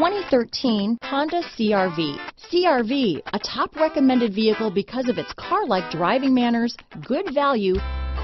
2013 Honda CRV. CRV, a top recommended vehicle because of its car-like driving manners, good value,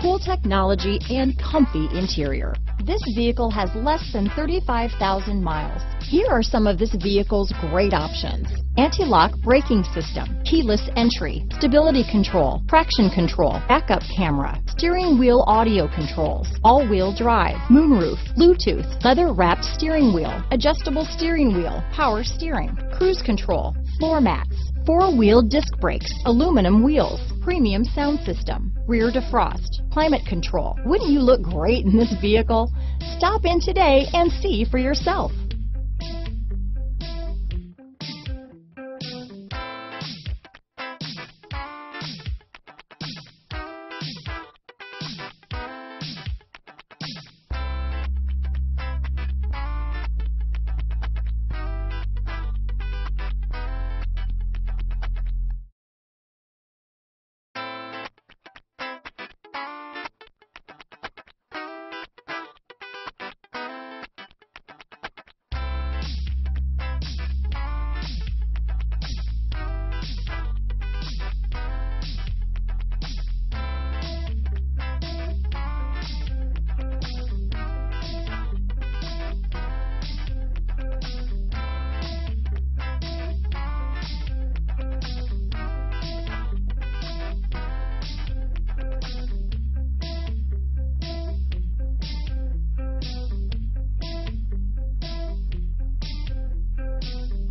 cool technology, and comfy interior. This vehicle has less than 35,000 miles. Here are some of this vehicle's great options. Anti-lock braking system, keyless entry, stability control, traction control, backup camera, steering wheel audio controls, all-wheel drive, moonroof, Bluetooth, leather-wrapped steering wheel, adjustable steering wheel, power steering, cruise control, floor mats, four-wheel disc brakes, aluminum wheels, premium sound system, rear defrost, climate control. Wouldn't you look great in this vehicle? Stop in today and see for yourself.